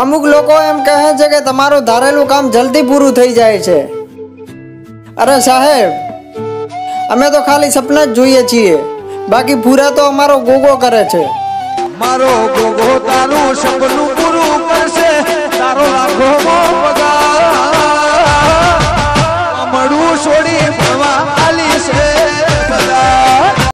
અમુક લોકો એમ કહે છે કે તમારું ધારેલું કામ જલ્દી પૂરું થઈ જાય છે. અરે સાહેબ, અમે તો ખાલી સપના જ જોઈએ છીએ. બાકી પૂરા તો અમારો ગોગો કરે છે. મારો ગોગો તારું સપનું પૂરું કરશે. તારો લાખો પગાર અમારું છોડી